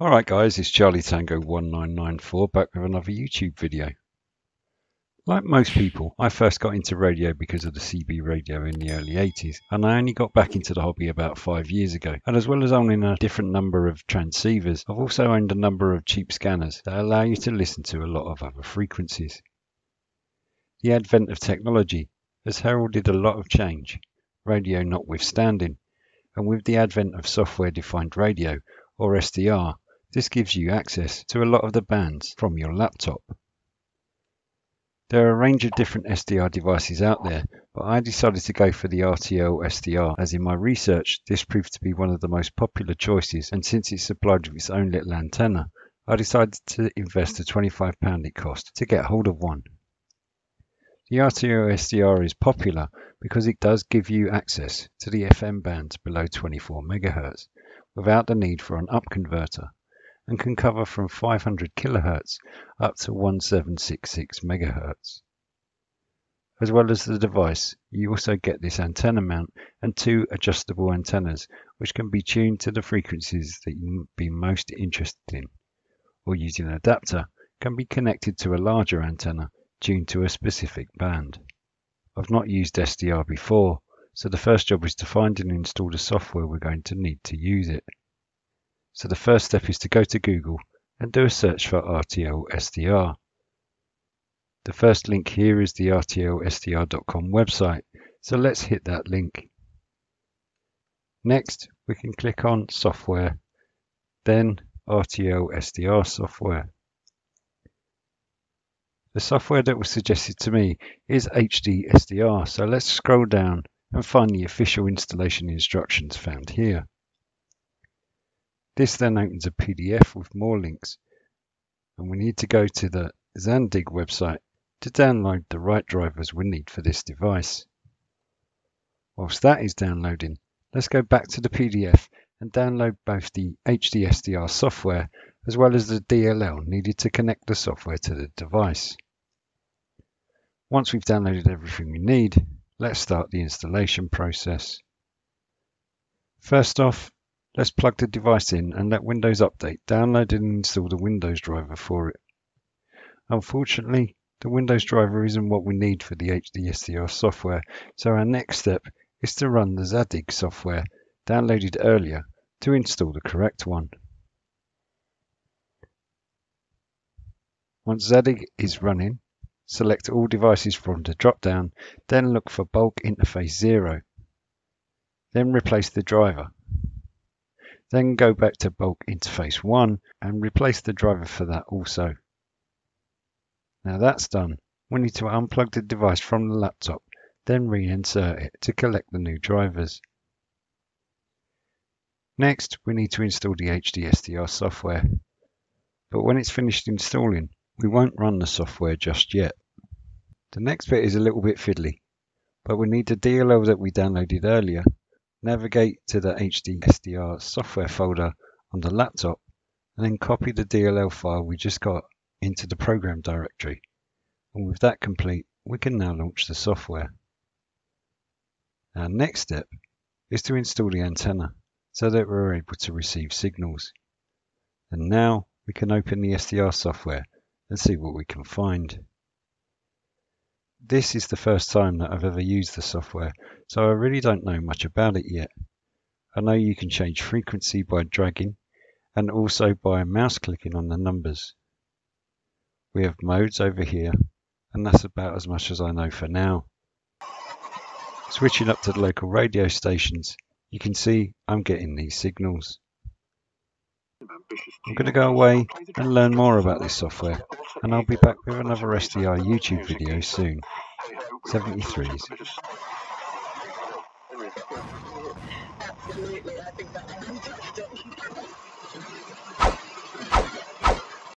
Alright guys, it's Charlie Tango 1994 back with another YouTube video. Like most people, I first got into radio because of the CB radio in the early 80s and I only got back into the hobby about 5 years ago. And as well as owning a different number of transceivers, I've also owned a number of cheap scanners that allow you to listen to a lot of other frequencies. The advent of technology has heralded a lot of change, radio notwithstanding, and with the advent of software defined radio, or SDR, this gives you access to a lot of the bands from your laptop. There are a range of different SDR devices out there, but I decided to go for the RTL SDR as in my research this proved to be one of the most popular choices and since it's supplied with its own little antenna, I decided to invest the £25 it cost to get hold of one. The RTL SDR is popular because it does give you access to the FM bands below 24 MHz without the need for an up converter and can cover from 500 kHz up to 1766 MHz. As well as the device, you also get this antenna mount and two adjustable antennas which can be tuned to the frequencies that you be most interested in, or using an adapter can be connected to a larger antenna tuned to a specific band. I've not used SDR before, so the first job is to find and install the software we're going to need to use it. So the first step is to go to Google and do a search for RTL SDR. The first link here is the rtlsdr.com website, so let's hit that link. Next, we can click on Software, then RTL SDR software. The software that was suggested to me is HD SDR, so let's scroll down and find the official installation instructions found here. This then opens a PDF with more links and we need to go to the Zadig website to download the right drivers we need for this device. Whilst that is downloading, let's go back to the PDF and download both the HDSDR software as well as the DLL needed to connect the software to the device. Once we've downloaded everything we need, let's start the installation process. First off, let's plug the device in and let Windows Update download and install the Windows driver for it. Unfortunately, the Windows driver isn't what we need for the HDSDR software, so our next step is to run the Zadig software downloaded earlier to install the correct one. Once Zadig is running, select all devices from the drop-down, then look for bulk interface 0. Then replace the driver. Then go back to bulk interface 1 and replace the driver for that also. Now that's done, we need to unplug the device from the laptop, then reinsert it to collect the new drivers. Next, we need to install the HDSDR software. But when it's finished installing, we won't run the software just yet. The next bit is a little bit fiddly, but we need the DLL that we downloaded earlier. Navigate to the HDSDR software folder on the laptop and then copy the DLL file we just got into the program directory. And with that complete, we can now launch the software. Our next step is to install the antenna so that we're able to receive signals. And now we can open the SDR software and see what we can find. This is the first time that I've ever used the software, so I really don't know much about it yet. I know you can change frequency by dragging and also by mouse clicking on the numbers. We have modes over here and that's about as much as I know for now. Switching up to the local radio stations, you can see I'm getting these signals. I'm going to go away and learn more about this software and I'll be back with another SDR YouTube video soon. 73s. Absolutely, I think that